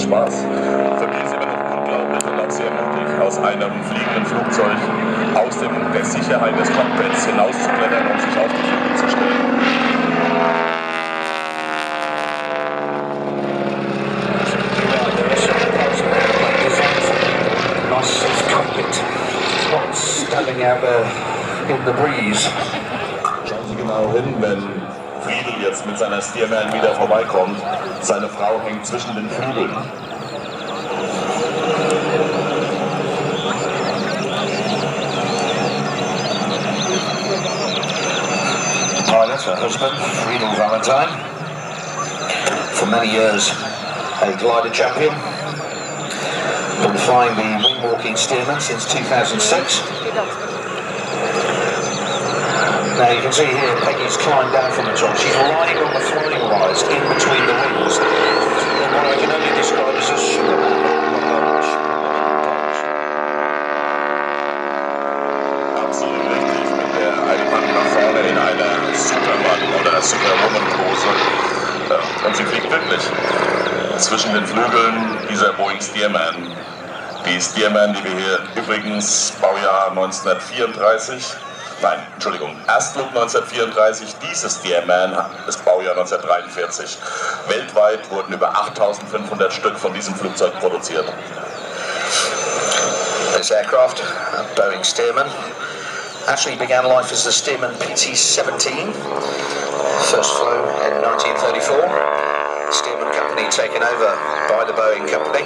Schwarz vergeht es immer noch unglaublich und hat sehr mutig, aus einem fliegenden Flugzeug aus dem, der Sicherheit des Cockpits hinauszuklettern und sich auf die Flügel zu stellen. Schauen Sie genau hin, wenn Jetzt mit seiner Steerman wieder vorbeikommt. Seine Frau hängt zwischen den Flügeln. Pilot, her husband, Friedel Valentine. For many years, a glider champion. Been flying the wing walking Stearman since 2006. Now you can see here Peggy's climbed down from the top. She's lying on the flying wires in between the wings. In what I can only describe as a Superman. Absolut richtig, mit der einen Hand nach vorne in einer Superman- oder Superwoman-Pose. Und sie fliegt wirklich zwischen den Flügeln dieser Boeing Stearman. Die Stearman, die wir hier übrigens Baujahr 1934, nein, Entschuldigung, Erstflug 1934, dieses Stearman ist Baujahr 1943. Weltweit wurden über 8500 Stück von diesem Flugzeug produziert. This aircraft, a Boeing Stearman, actually began life as the Stearman PT-17. First flew in 1934. Stearman Company taken over by the Boeing Company.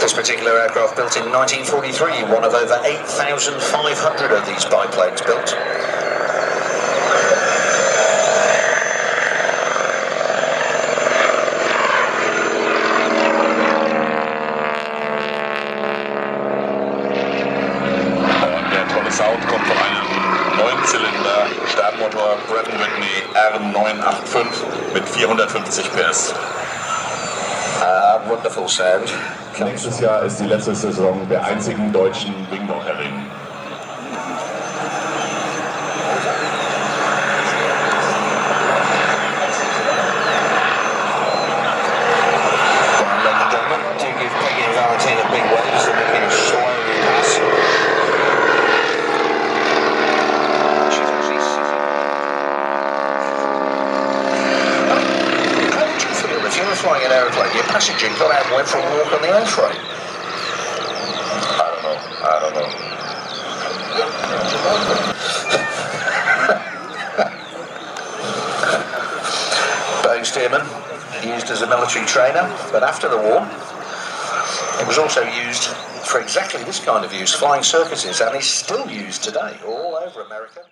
This particular aircraft built in 1943, one of over 8,500 of these biplanes built. Sound kommt von einem Neunzylinder Sternmotor Pratt Whitney R985 mit 450 PS. Wonderful sound. Nächstes Jahr ist die letzte Saison der einzigen deutschen Wingbow-Herrin. Flying an aeroplane, your passenger got out and went for a walk on the A-frame? I don't know, I don't know. Boeing Stearman, used as a military trainer, but after the war, it was also used for exactly this kind of use, flying circuses, and is still used today all over America.